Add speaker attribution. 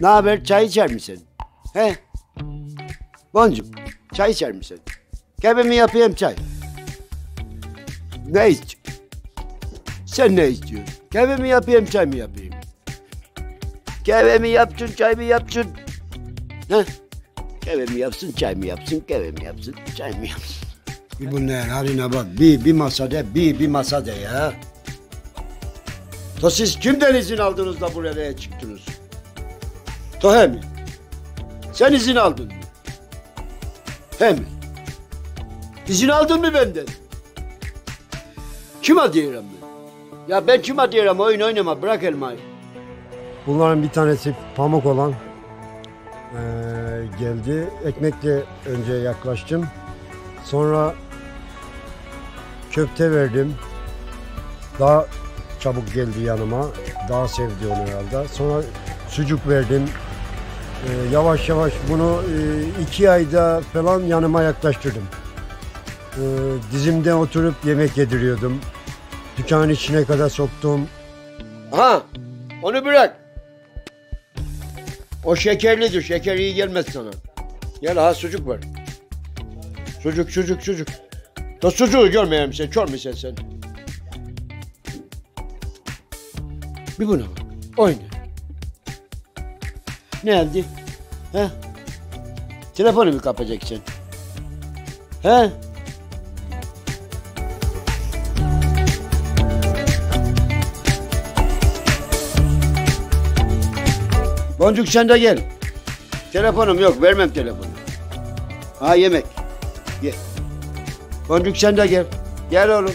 Speaker 1: Ne haber? Çay içer misin? He? Boncuk, çay içer misin? Kahve mi yapayım çay? Ne istiyorsun? Sen ne istiyorsun? Kahve mi yapayım çay mı yapayım? Kahve mi yapsın çay mı yapsın? He? Kahve mi yapsın çay mı yapsın? Kahve mi yapsın çay mı yapsın? Bir bunların haline bak. Bir, bir masada, bir, bir masada ya. To siz kimden izin aldınız da buraya çıktınız? To he mi? Sen izin aldın mı? He mi? İzin aldın mı benden? Kime diyorum ben? Ya ben kime diyorum oyun oynama bırak elmayı.
Speaker 2: Bunların bir tanesi pamuk olan eee, geldi. Ekmekle önce yaklaştım. Sonra köfte verdim. Daha çabuk geldi yanıma. Daha sevdi onu herhalde. Sonra sucuk verdim. Eee, yavaş yavaş bunu eee, iki ayda falan yanıma yaklaştırdım. Eee, dizimde oturup yemek yediriyordum. Dükkanın içine kadar soktum.
Speaker 1: Aha onu bırak. O şekerlidir. Şeker iyi gelmez sana. Gel ha sucuk var. Sucuk sucuk sucuk. Da sucuğu görmeyelim sen. Kör müsün sen? Bir buna bak. Oyna. Ne oldu? He? Telefonu mu kapacaksın? He? Boncuk sen de gel. Telefonum yok vermem telefonu. Ha yemek. Ye. Boncuk sen de gel. Gel oğlum.